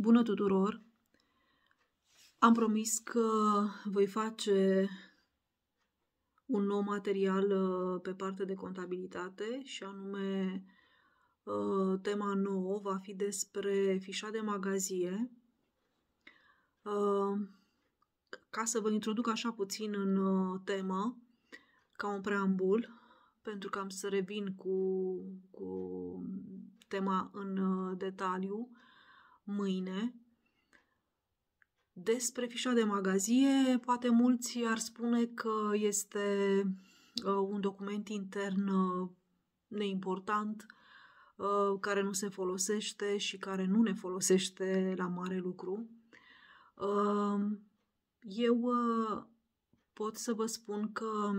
Bună tuturor! Am promis că voi face un nou material uh, pe partea de contabilitate și anume uh, tema nouă va fi despre fișa de magazie. Uh, ca să vă introduc așa puțin în temă, ca un preambul, pentru că am să revin cu, cu tema în detaliu mâine. Despre fișa de magazie, poate mulți ar spune că este uh, un document intern uh, neimportant, uh, care nu se folosește și care nu ne folosește la mare lucru. Eu pot să vă spun că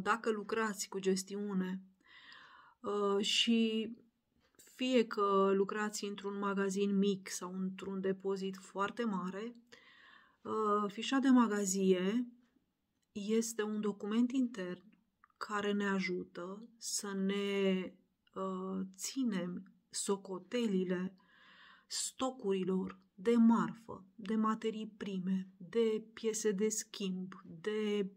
dacă lucrați cu gestiune și fie că lucrați într-un magazin mic sau într-un depozit foarte mare, uh, fișa de magazie este un document intern care ne ajută să ne uh, ținem socotelile stocurilor de marfă, de materii prime, de piese de schimb, de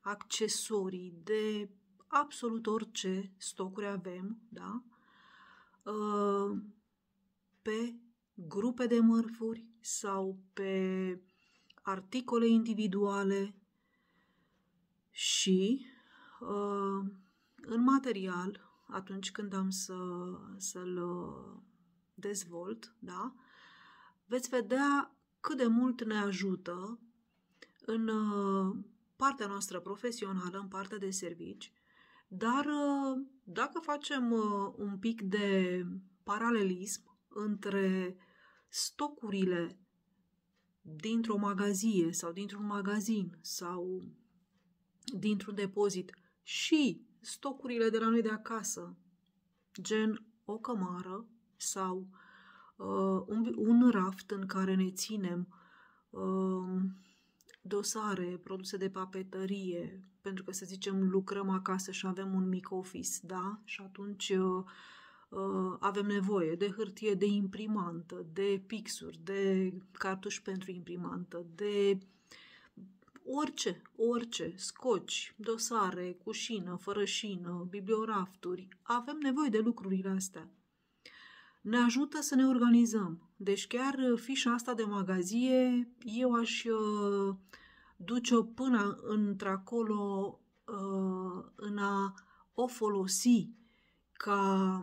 accesorii, de absolut orice stocuri avem, da? Uh, pe grupe de mărfuri sau pe articole individuale și uh, în material, atunci când am să, să-l uh, dezvolt, da, veți vedea cât de mult ne ajută în partea noastră profesională, în partea de servici, dar uh, dacă facem uh, un pic de paralelism între stocurile dintr-o magazie sau dintr-un magazin sau dintr-un depozit și stocurile de la noi de acasă, gen o cămară sau uh, un, un raft în care ne ținem uh, dosare, produse de papetărie, pentru că, să zicem, lucrăm acasă și avem un mic office, da? Și atunci uh, uh, avem nevoie de hârtie de imprimantă, de pixuri, de cartuși pentru imprimantă, de orice, orice, scoci, dosare, cu șină, fără șină, bibliorafturi. Avem nevoie de lucrurile astea. Ne ajută să ne organizăm. Deci chiar fișa asta de magazie, eu aș uh, duce-o până într-acolo uh, în a o folosi ca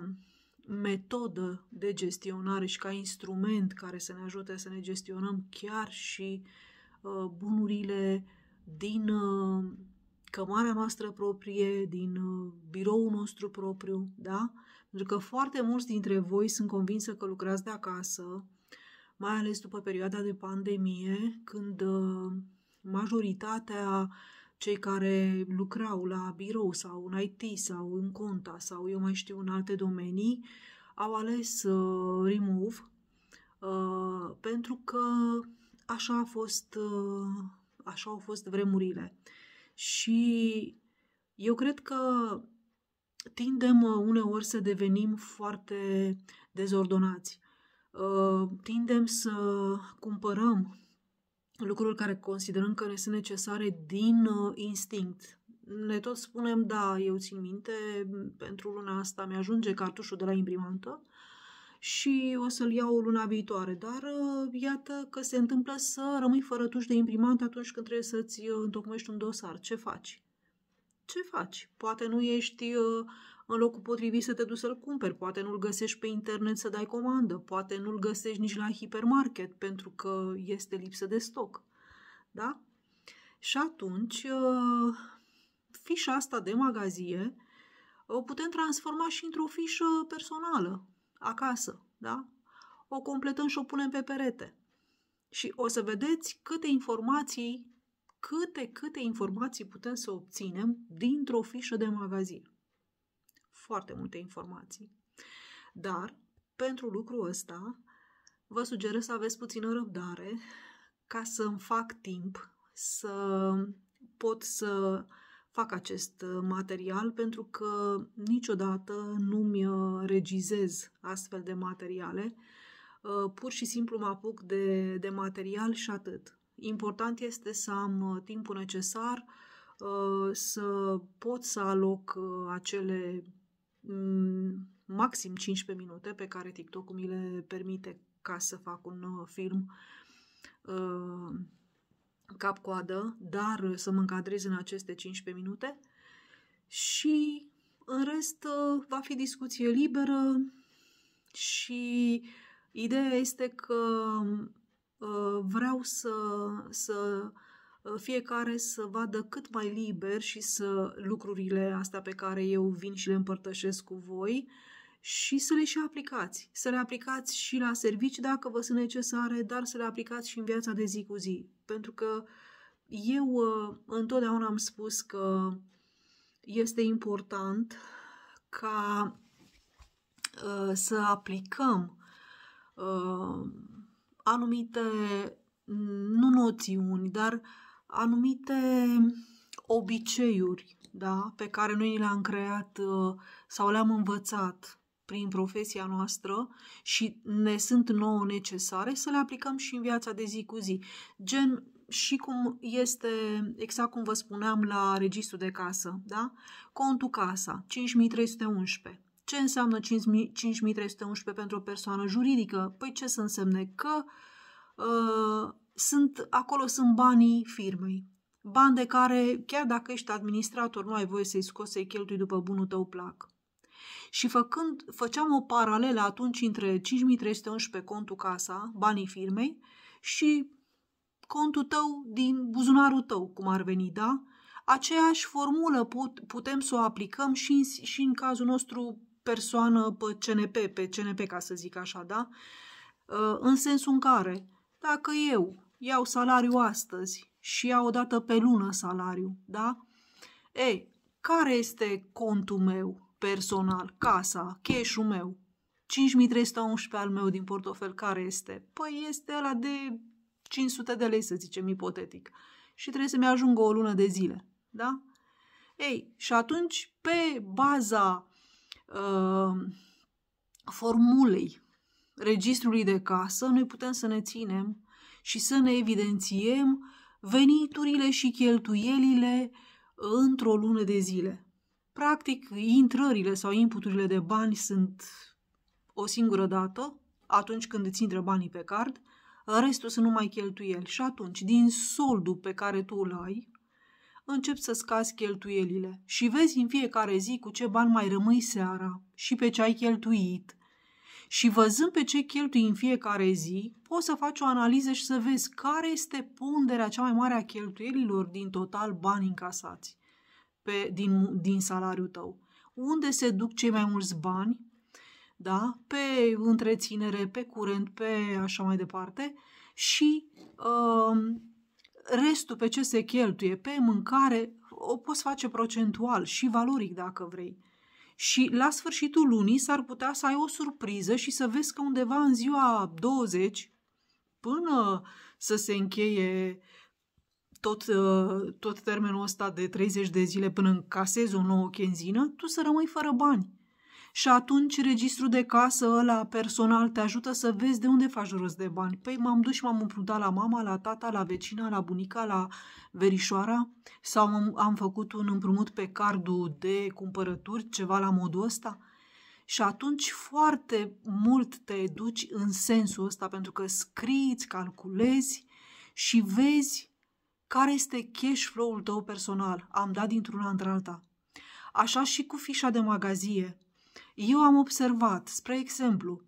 metodă de gestionare și ca instrument care să ne ajute să ne gestionăm chiar și uh, bunurile din uh, cămara noastră proprie, din uh, biroul nostru propriu, da? Pentru că foarte mulți dintre voi sunt convinsă că lucrați de acasă, mai ales după perioada de pandemie, când uh, majoritatea cei care lucrau la birou sau în IT sau în conta sau eu mai știu în alte domenii au ales uh, remove uh, pentru că așa a fost uh, așa au fost vremurile. Și eu cred că tindem uh, uneori să devenim foarte dezordonați. Uh, tindem să cumpărăm lucruri care considerăm că ne sunt necesare din uh, instinct. Ne tot spunem, da, eu țin minte, pentru luna asta mi-ajunge cartușul de la imprimantă și o să-l iau luna viitoare. Dar uh, iată că se întâmplă să rămâi fără tuș de imprimantă atunci când trebuie să-ți uh, întocmești un dosar. Ce faci? Ce faci? Poate nu ești uh, în locul potrivit să te duci să-l cumperi, poate nu-l găsești pe internet să dai comandă, poate nu-l găsești nici la hipermarket pentru că este lipsă de stoc. Da? Și atunci, uh, fișa asta de magazie o putem transforma și într-o fișă personală, acasă, da? O completăm și o punem pe perete. Și o să vedeți câte informații, câte, câte informații putem să obținem dintr-o fișă de magazie foarte multe informații. Dar, pentru lucrul ăsta, vă sugerez să aveți puțină răbdare ca să îmi fac timp să pot să fac acest material pentru că niciodată nu-mi regizez astfel de materiale. uh, pur și simplu mă apuc de, de material și atât. Important este să am uh, timpul necesar, uh, să pot să aloc acele mm, maxim 15 minute pe care TikTok-ul mi le permite ca să fac un film cap-coadă, dar să mă încadrez în aceste 15 minute. Și în rest va fi discuție liberă și ideea este că vreau să, să fiecare să vadă cât mai liber și să lucrurile astea pe care eu vin și le împărtășesc cu voi și să le și aplicați. Să le aplicați și la servici dacă vă sunt necesare, dar să le aplicați și în viața de zi cu zi. Pentru că eu uh, întotdeauna am spus că este important ca uh, să aplicăm uh, anumite, nu noțiuni, dar anumite obiceiuri da, pe care noi le-am creat uh, sau le-am învățat prin profesia noastră și ne sunt nouă necesare, să le aplicăm și în viața de zi cu zi. Gen, și cum este, exact cum vă spuneam la registru de casă, da? Contul casa, 5311. Ce înseamnă 5311 pentru o persoană juridică? Păi ce să însemne? Că uh, sunt, acolo sunt banii firmei. Bani de care, chiar dacă ești administrator, nu ai voie să-i scoți să-i cheltui după bunul tău plac. Și făcând, făceam o paralelă atunci între 5311 contul casa, banii firmei, și contul tău din buzunarul tău, cum ar veni, da? Aceeași formulă put, putem să o aplicăm și în, și în cazul nostru persoană pe CNP, pe CNP ca să zic așa, da? Uh, în sensul în care, dacă eu iau salariu astăzi și iau o dată pe lună salariu, da? Ei, care este contul meu personal, casa, cash-ul meu? 5311 al meu din portofel, care este? Păi este ăla de 500 de lei, să zicem, ipotetic. Și trebuie să-mi ajungă o lună de zile, da? Ei, și atunci, pe baza uh, formulei registrului de casă, noi putem să ne ținem și să ne evidențiem veniturile și cheltuielile într-o lună de zile. Practic, intrările sau inputurile de bani sunt o singură dată, atunci când îți intră banii pe card, restul sunt numai cheltuieli. Și atunci, din soldul pe care tu îl ai, începi să scazi cheltuielile și vezi în fiecare zi cu ce bani mai rămâi seara și pe ce ai cheltuit. Și văzând pe ce cheltui în fiecare zi, poți să faci o analiză și să vezi care este ponderea cea mai mare a cheltuielilor din total bani încasați pe, din, din salariul tău. Unde se duc cei mai mulți bani, da? pe întreținere, pe curent, pe așa mai departe și uh, restul pe ce se cheltuie, pe mâncare, o poți face procentual și valoric dacă vrei. Și la sfârșitul lunii s-ar putea să ai o surpriză și să vezi că undeva în ziua 20, până să se încheie tot, uh, tot termenul ăsta de 30 de zile până încasezi o nouă chenzină, tu să rămâi fără bani. Și atunci registrul de casă ăla personal te ajută să vezi de unde faci rost de bani. Păi m-am dus și m-am împrumutat la mama, la tata, la vecina, la bunica, la verișoara sau am făcut un împrumut pe cardul de cumpărături, ceva la modul ăsta. Și atunci foarte mult te duci în sensul ăsta pentru că scriți, îți calculezi și vezi care este cash flow-ul tău personal. Am dat dintr-una într-alta. Așa și cu fișa de magazie. Eu am observat, spre exemplu,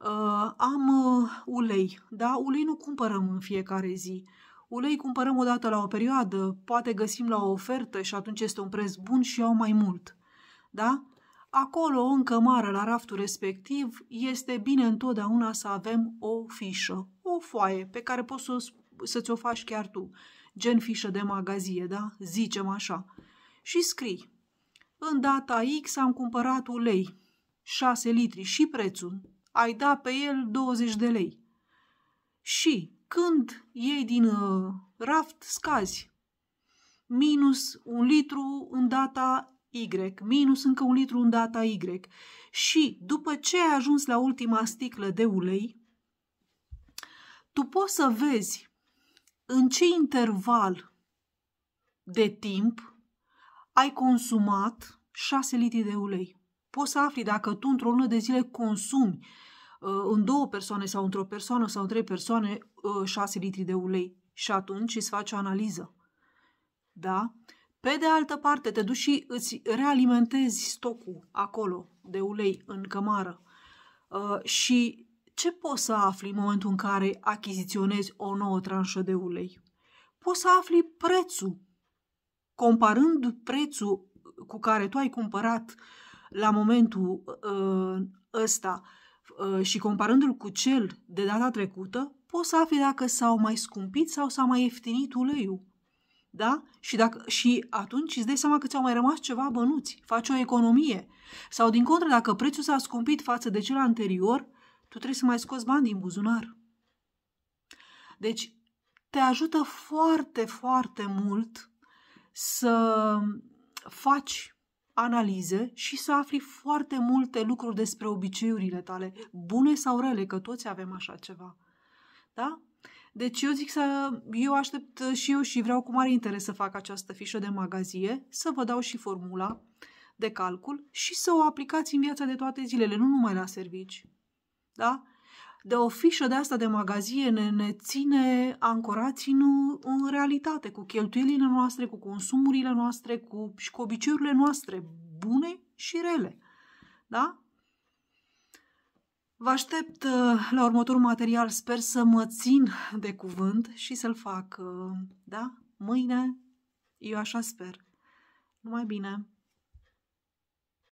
uh, am uh, ulei, da? Ulei nu cumpărăm în fiecare zi. Ulei cumpărăm o dată la o perioadă, poate găsim la o ofertă și atunci este un preț bun și iau mai mult. Da? Acolo, în cămară, la raftul respectiv, este bine întotdeauna să avem o fișă, o foaie pe care poți să, să-ți o faci chiar tu, gen fișă de magazie, da? Zicem așa. Și scrii, în data X am cumpărat ulei, 6 litri și prețul. Ai dat pe el 20 de lei. Și când iei din uh, raft, scazi. Minus un litru în data Y, minus încă un litru în data Y. Și după ce ai ajuns la ultima sticlă de ulei, tu poți să vezi în ce interval de timp ai consumat 6 litri de ulei. Poți să afli dacă tu într-o lună de zile consumi uh, în două persoane sau într-o persoană sau în trei persoane 6 uh, litri de ulei și atunci îți faci o analiză. Da? Pe de altă parte, te duci și îți realimentezi stocul acolo de ulei în cămară. Uh, și ce poți să afli în momentul în care achiziționezi o nouă tranșă de ulei? Poți să afli prețul. Comparând prețul cu care tu ai cumpărat la momentul uh, ăsta uh, și comparându-l cu cel de data trecută, poți să afli dacă s-au mai scumpit sau s-a mai ieftinit uleiul. Da? Și, dacă, și atunci îți dai seama că ți-au mai rămas ceva bănuți, faci o economie. Sau din contră, dacă prețul s-a scumpit față de cel anterior, tu trebuie să mai scoți bani din buzunar. Deci, te ajută foarte, foarte mult să faci analize și să afli foarte multe lucruri despre obiceiurile tale, bune sau rele, că toți avem așa ceva. Da? Deci eu zic să, eu aștept și eu și vreau cu mare interes să fac această fișă de magazie, să vă dau și formula de calcul și să o aplicați în viața de toate zilele, nu numai la servici. Da? De o fișă de asta de magazie ne, ne ține ancorați în, în realitate, cu cheltuielile noastre, cu consumurile noastre, cu, și cu obiceiurile noastre, bune și rele. Da? Vă aștept uh, la următorul material, sper să mă țin de cuvânt și să-l fac, uh, da? Mâine, eu așa sper. Numai bine!